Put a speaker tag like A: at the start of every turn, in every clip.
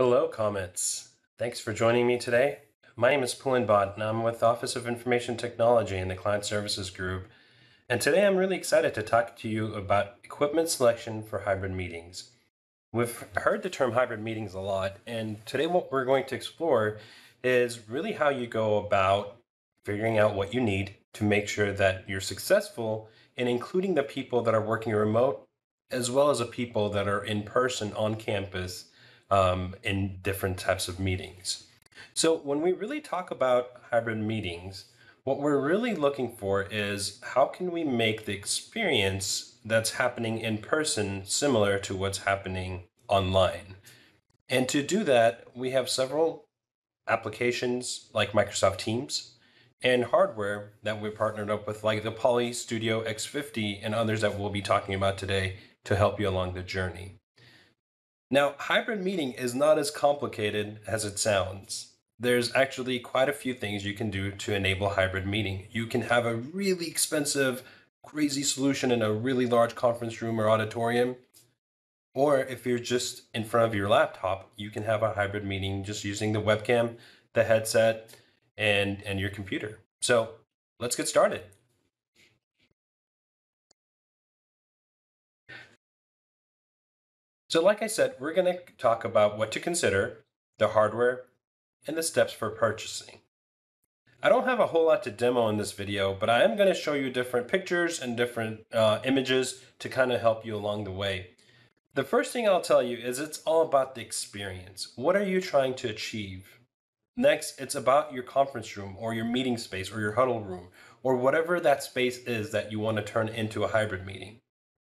A: Hello, Comets. Thanks for joining me today. My name is Pulin Bhatt, and I'm with the Office of Information Technology in the Client Services Group. And today I'm really excited to talk to you about equipment selection for hybrid meetings. We've heard the term hybrid meetings a lot, and today what we're going to explore is really how you go about figuring out what you need to make sure that you're successful in including the people that are working remote as well as the people that are in person on campus um, in different types of meetings. So when we really talk about hybrid meetings, what we're really looking for is how can we make the experience that's happening in person similar to what's happening online. And to do that, we have several applications like Microsoft Teams and hardware that we've partnered up with like the Poly Studio X50 and others that we'll be talking about today to help you along the journey. Now, hybrid meeting is not as complicated as it sounds. There's actually quite a few things you can do to enable hybrid meeting. You can have a really expensive, crazy solution in a really large conference room or auditorium. Or if you're just in front of your laptop, you can have a hybrid meeting just using the webcam, the headset, and, and your computer. So let's get started. So like I said, we're going to talk about what to consider, the hardware, and the steps for purchasing. I don't have a whole lot to demo in this video, but I am going to show you different pictures and different uh, images to kind of help you along the way. The first thing I'll tell you is it's all about the experience. What are you trying to achieve? Next, it's about your conference room or your meeting space or your huddle room or whatever that space is that you want to turn into a hybrid meeting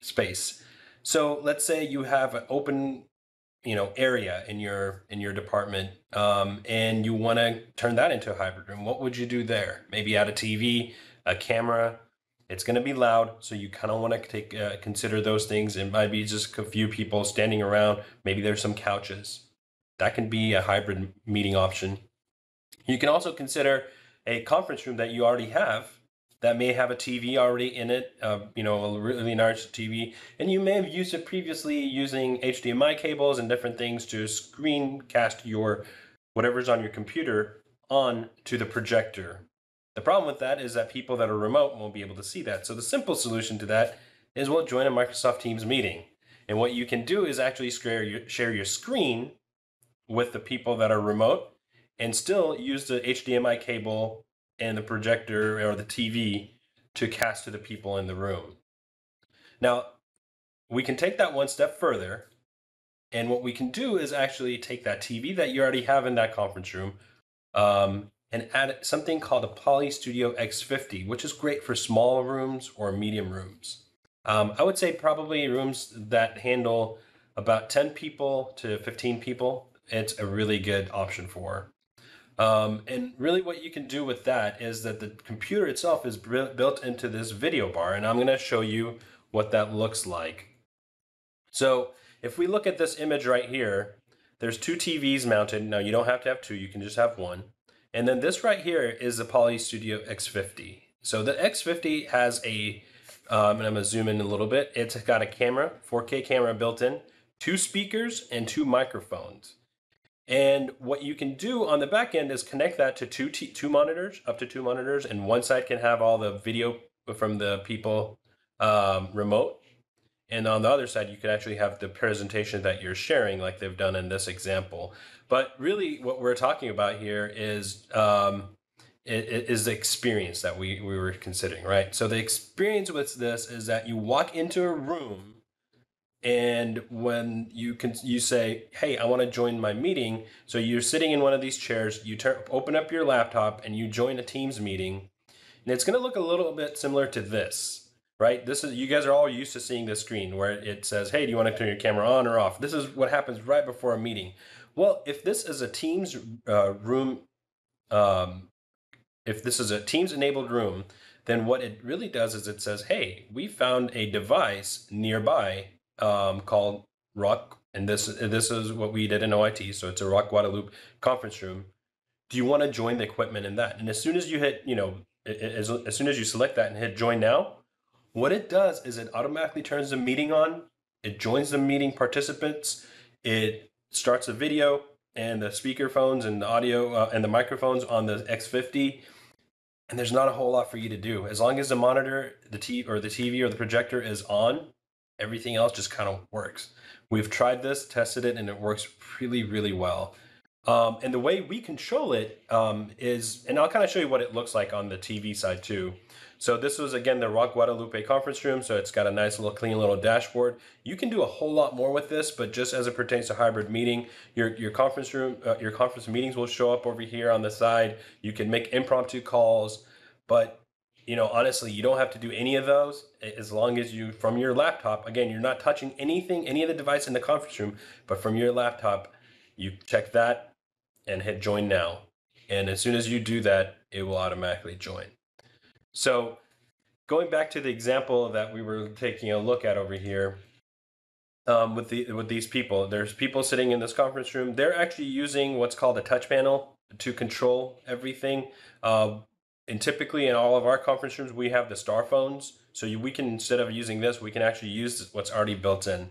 A: space. So let's say you have an open, you know, area in your in your department, um, and you want to turn that into a hybrid room. What would you do there? Maybe add a TV, a camera. It's going to be loud, so you kind of want to take uh, consider those things. It might be just a few people standing around. Maybe there's some couches. That can be a hybrid meeting option. You can also consider a conference room that you already have that may have a TV already in it, uh, you know, a really large TV, and you may have used it previously using HDMI cables and different things to screencast your whatever's on your computer on to the projector. The problem with that is that people that are remote won't be able to see that. So the simple solution to that is we'll join a Microsoft Teams meeting. And what you can do is actually share your, share your screen with the people that are remote and still use the HDMI cable and the projector or the TV to cast to the people in the room. Now, we can take that one step further. And what we can do is actually take that TV that you already have in that conference room um, and add something called a Poly Studio X50, which is great for small rooms or medium rooms. Um, I would say probably rooms that handle about 10 people to 15 people. It's a really good option for. Um, and really what you can do with that is that the computer itself is built into this video bar and I'm going to show you what that looks like. So if we look at this image right here, there's two TVs mounted. Now you don't have to have two, you can just have one. And then this right here is the Poly Studio X50. So the X50 has a, um, and I'm gonna zoom in a little bit. It's got a camera, 4K camera built in, two speakers and two microphones. And what you can do on the back end is connect that to two two monitors, up to two monitors, and one side can have all the video from the people um, remote, and on the other side you could actually have the presentation that you're sharing, like they've done in this example. But really, what we're talking about here is um, is the experience that we we were considering, right? So the experience with this is that you walk into a room and when you can you say hey i want to join my meeting so you're sitting in one of these chairs you turn open up your laptop and you join a teams meeting. And it's going to look a little bit similar to this right? This is you guys are all used to seeing this screen where it says hey do you want to turn your camera on or off? This is what happens right before a meeting. Well if this is a teams uh, room um, if this is a teams enabled room then what it really does is it says hey we found a device nearby um, called Rock, and this this is what we did in OIT. So it's a Rock Guadalupe conference room. Do you want to join the equipment in that? And as soon as you hit, you know, as, as soon as you select that and hit join now, what it does is it automatically turns the meeting on. It joins the meeting participants. It starts a video and the speaker phones and the audio uh, and the microphones on the X50 and there's not a whole lot for you to do as long as the monitor the t or the tv or the projector is on everything else just kind of works we've tried this tested it and it works really really well um, and the way we control it um, is and i'll kind of show you what it looks like on the tv side too so this was again the Rock Guadalupe conference room. So it's got a nice little clean little dashboard. You can do a whole lot more with this, but just as it pertains to hybrid meeting, your your conference room, uh, your conference meetings will show up over here on the side. You can make impromptu calls, but you know honestly, you don't have to do any of those as long as you from your laptop. Again, you're not touching anything, any of the device in the conference room, but from your laptop, you check that and hit join now. And as soon as you do that, it will automatically join. So going back to the example that we were taking a look at over here um, with the with these people, there's people sitting in this conference room. They're actually using what's called a touch panel to control everything. Uh, and typically in all of our conference rooms, we have the star phones. So you, we can, instead of using this, we can actually use what's already built in.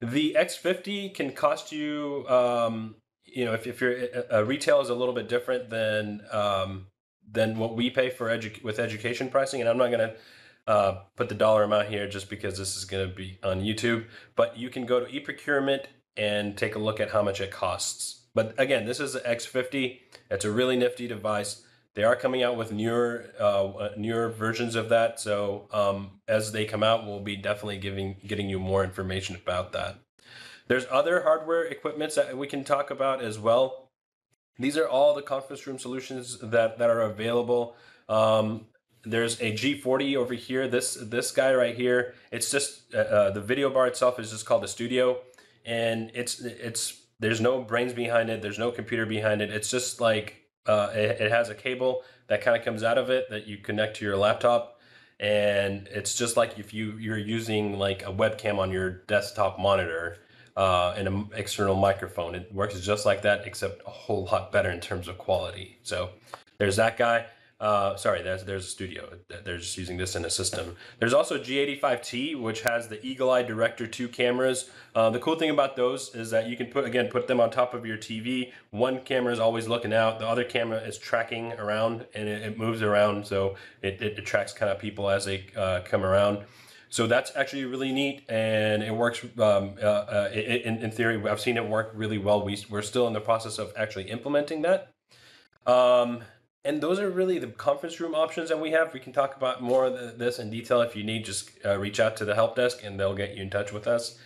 A: The X50 can cost you, um, you know, if, if your a retail is a little bit different than um, than what we pay for edu- with education pricing. And I'm not going to uh, put the dollar amount here just because this is going to be on YouTube. But you can go to eProcurement and take a look at how much it costs. But again, this is the X50. It's a really nifty device. They are coming out with newer uh, newer versions of that. So um, as they come out, we'll be definitely giving getting you more information about that. There's other hardware equipments that we can talk about as well. These are all the conference room solutions that, that are available. Um, there's a G40 over here. This this guy right here. It's just uh, uh, the video bar itself is just called the Studio, and it's it's there's no brains behind it. There's no computer behind it. It's just like uh, it, it has a cable that kind of comes out of it that you connect to your laptop, and it's just like if you you're using like a webcam on your desktop monitor uh, and an external microphone. It works just like that, except a whole lot better in terms of quality. So there's that guy. Uh, sorry, there's, there's a studio. They're just using this in a system. There's also G85T, which has the Eagle Eye Director 2 cameras. Uh, the cool thing about those is that you can put, again, put them on top of your TV. One camera is always looking out. The other camera is tracking around and it, it moves around. So it, it, tracks kind of people as they uh, come around. So that's actually really neat, and it works. Um, uh, uh, in, in theory, I've seen it work really well. We we're still in the process of actually implementing that. Um, and those are really the conference room options that we have. We can talk about more of this in detail if you need. Just uh, reach out to the help desk, and they'll get you in touch with us.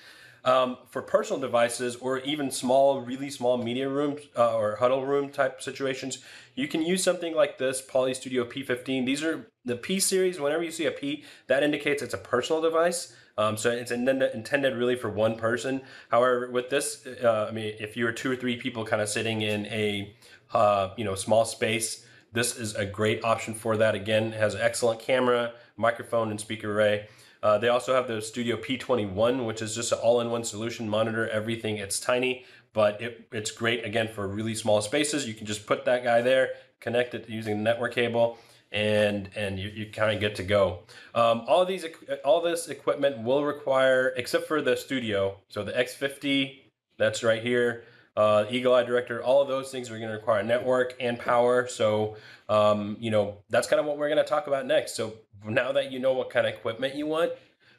A: Um, for personal devices or even small, really small media rooms uh, or huddle room type situations, you can use something like this Poly Studio P15. These are the P series. Whenever you see a P, that indicates it's a personal device. Um, so it's intended really for one person. However, with this, uh, I mean, if you were two or three people kind of sitting in a uh, you know small space, this is a great option for that. Again, has an excellent camera, microphone, and speaker array. Uh, they also have the Studio P21, which is just an all-in-one solution, monitor everything. It's tiny, but it, it's great, again, for really small spaces. You can just put that guy there, connect it using the network cable, and and you, you kind of get to go. Um, all these all this equipment will require, except for the studio, so the X50, that's right here, uh, Eagle Eye Director, all of those things are going to require network and power. So, um, you know, that's kind of what we're going to talk about next. So now that you know what kind of equipment you want,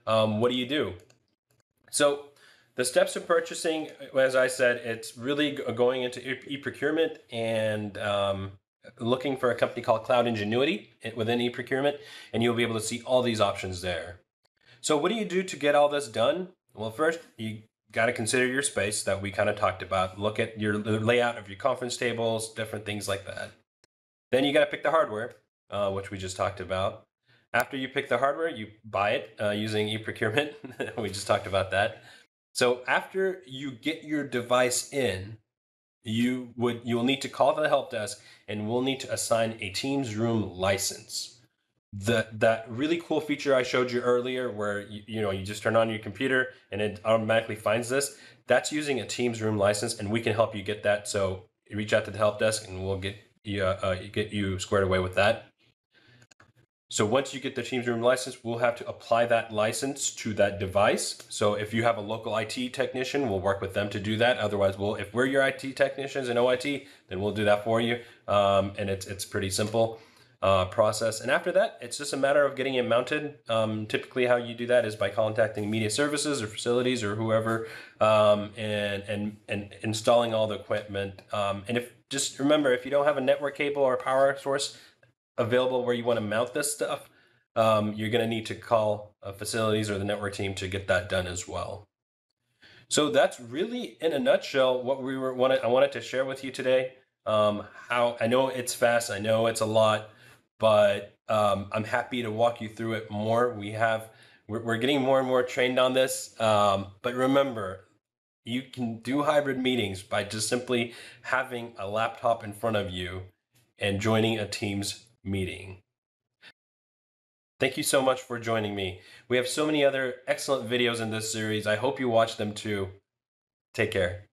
A: um, what do you do? So the steps of purchasing, as I said, it's really going into e-procurement and um, looking for a company called Cloud Ingenuity within e-procurement, and you'll be able to see all these options there. So what do you do to get all this done? Well, first, you got to consider your space that we kind of talked about. Look at your layout of your conference tables, different things like that. Then you got to pick the hardware, uh, which we just talked about. After you pick the hardware, you buy it uh, using e-procurement. we just talked about that. So after you get your device in, you would you will need to call the help desk and we'll need to assign a Teams room license. The, that really cool feature I showed you earlier where you, you know you just turn on your computer and it automatically finds this, that's using a Teams room license and we can help you get that. So reach out to the help desk and we'll get you, uh, uh get you squared away with that. So once you get the Teams Room license, we'll have to apply that license to that device. So if you have a local IT technician, we'll work with them to do that. Otherwise, we'll if we're your IT technicians and OIT, then we'll do that for you. Um, and it's it's pretty simple uh, process. And after that, it's just a matter of getting it mounted. Um, typically, how you do that is by contacting media services or facilities or whoever, um, and and and installing all the equipment. Um, and if just remember, if you don't have a network cable or power source available where you want to mount this stuff, um, you're going to need to call uh, facilities or the network team to get that done as well. So that's really, in a nutshell, what we were wanted. I wanted to share with you today. Um, how I know it's fast. I know it's a lot, but um, I'm happy to walk you through it more. We have we're, we're getting more and more trained on this. Um, but remember, you can do hybrid meetings by just simply having a laptop in front of you and joining a Teams meeting. Thank you so much for joining me. We have so many other excellent videos in this series. I hope you watch them too. Take care.